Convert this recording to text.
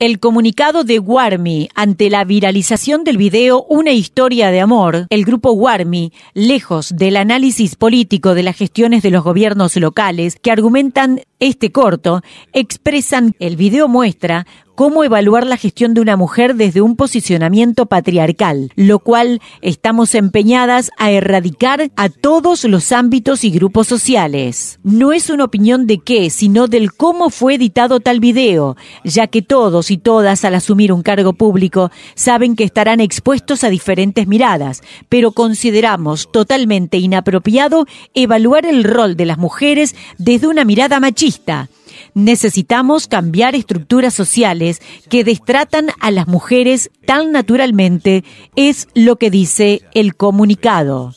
El comunicado de Warmi ante la viralización del video Una historia de amor, el grupo Warmi, lejos del análisis político de las gestiones de los gobiernos locales que argumentan este corto, expresan el video muestra cómo evaluar la gestión de una mujer desde un posicionamiento patriarcal, lo cual estamos empeñadas a erradicar a todos los ámbitos y grupos sociales. No es una opinión de qué, sino del cómo fue editado tal video, ya que todos y todas al asumir un cargo público saben que estarán expuestos a diferentes miradas, pero consideramos totalmente inapropiado evaluar el rol de las mujeres desde una mirada machista Necesitamos cambiar estructuras sociales que destratan a las mujeres tan naturalmente, es lo que dice el comunicado.